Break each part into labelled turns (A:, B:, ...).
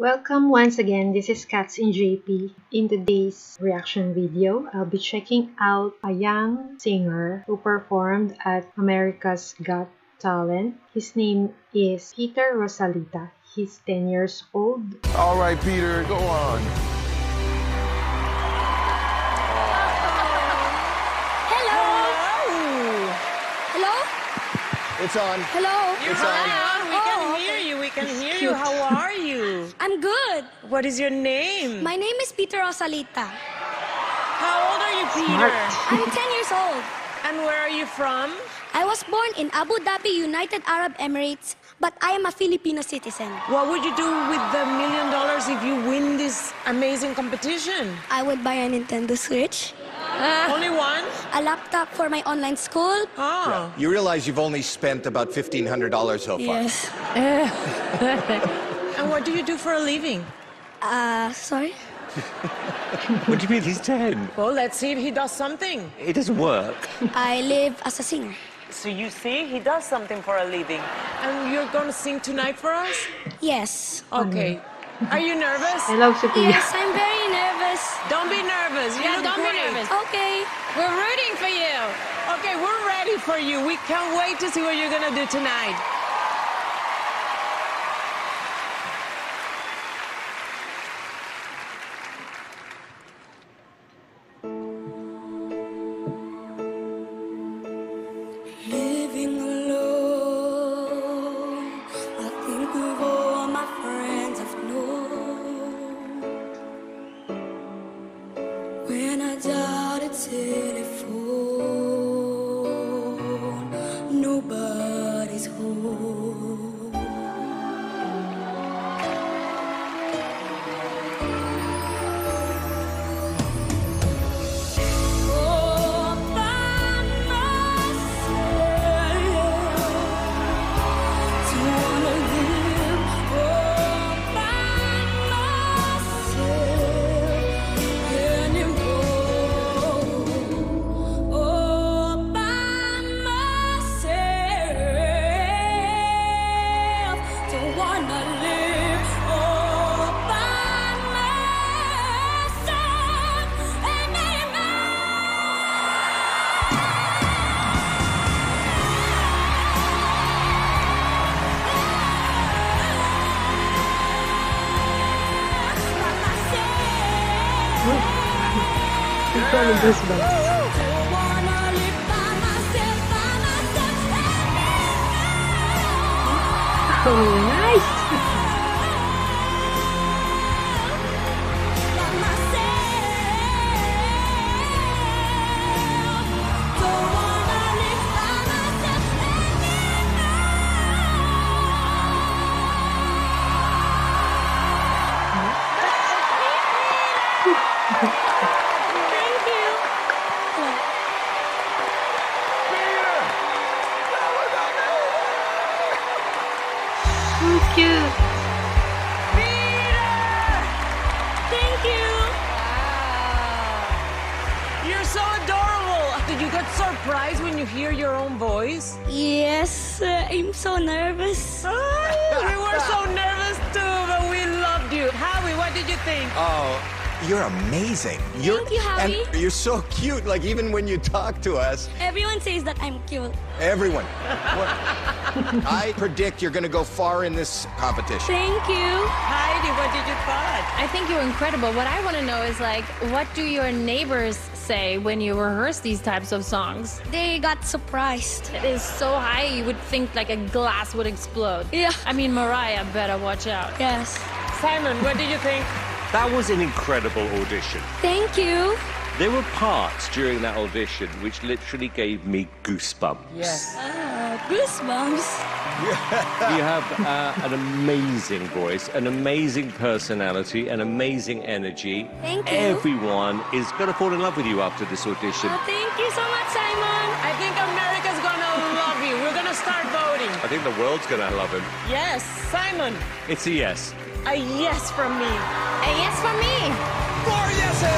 A: Welcome once again, this is Katz in JP. In today's reaction video, I'll be checking out a young singer who performed at America's Got Talent. His name is Peter Rosalita. He's 10 years old.
B: All right, Peter, go on.
C: Hello. Hello.
B: It's on.
C: Hello.
D: You're
B: It's on.
D: on. We can
C: Oh,
D: hear you. We can
A: He's
D: hear
A: cute.
D: You. How are you?
C: I'm good.
D: What is your name?
C: My name is Peter Rosalita.
D: How old are you, Peter?
C: I'm 10 years old.
D: And where are you from?
C: I was born in Abu Dhabi, United Arab Emirates, but I am a Filipino citizen.
D: What would you do with the million dollars if you win this amazing competition?
C: I would buy a Nintendo Switch,
D: Only one?
C: a laptop for my online school.
D: Oh.
E: You realize you've only spent about $1,500 so far.
C: Yes.
D: And what do you do for a living?
C: Uh, sorry?
F: What do you mean he's 10?
D: Well, let's see if he does something.
F: It doesn't work.
C: I live as a singer.
D: So you see, he does something for a living. And you're gonna sing tonight for us?
C: Yes.
D: Okay. Are you nervous?
A: I love to Sofia.
C: Yes, I'm very nervous.
D: Don't be nervous. You
G: Yeah, don't be
D: great.
G: nervous.
C: Okay.
G: We're rooting for you.
D: Okay, we're ready for you. We can't wait to see what you're gonna do tonight.
A: Goosebumps. Oh, nice! So cute!
D: Thank you. Wow. You're so adorable. Did you get surprised when you hear your own voice?
C: Yes, uh, I'm so nervous.
D: Oh, we were so nervous too, but we loved you. Howie, what did you think?
E: Oh, you're amazing. You're,
C: Thank you, Howie.
E: And you're so cute. Like, even when you talk to us,
C: Everyone says that I'm cute.
E: everyone. What- I predict you're going to go far in this competition.
C: Thank you.
D: Heidi, what did you thought?
G: I think you're incredible. What I want to know is like, what do your neighbors say when you rehearse these types of songs?
C: They got surprised.
G: It is so high, you would think like a glass would explode.
C: Yeah.
G: I mean, Mariah better watch out.
C: Yes.
D: Simon, what did you think?
F: That was an incredible audition.
C: Thank you.
F: There were parts during that audition which literally gave me goosebumps.
D: Yes.
C: Uh, goosebumps.
F: You have uh, an amazing voice, an amazing personality, an amazing energy.
C: Thank you.
F: Everyone is going to fall in love with you after this audition.
C: Oh, thank you so much, Simon.
D: I think America's gonna love you. We're gonna start voting.
F: I think the world's going to love him.
D: Yes, Simon.
F: It's a yes.
D: A yes from me.
G: A yes from me.
E: Four yeses!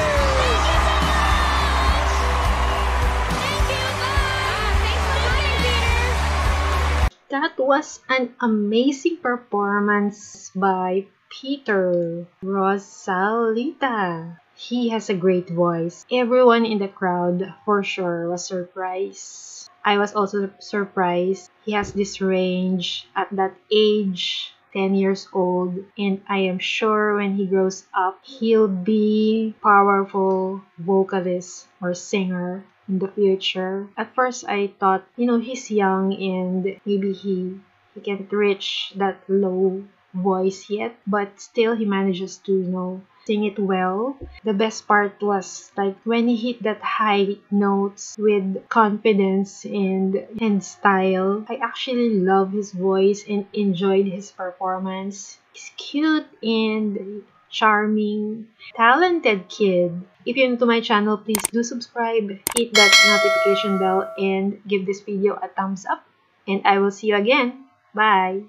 C: Thank you. Bye. Thanks for coming, Peter.
A: That was an amazing performance by Peter Rosalita. He has a great voice. Everyone in the crowd for sure was surprised. I was also surprised. He has this range at that age 10 years old and I am sure when he grows up he'll be powerful vocalist or singer in the future. At first I thought, you know, he's young and maybe he he can't reach that low voice yet, but still he manages to, you know, sing it well. The best part was like when he hit that high notes with confidence and and style. I actually love his voice and enjoyed his performance. He's cute and charming, talented kid. If you're new to my channel, please do subscribe, hit that notification bell, and give this video a thumbs up. And I will see you again. Bye!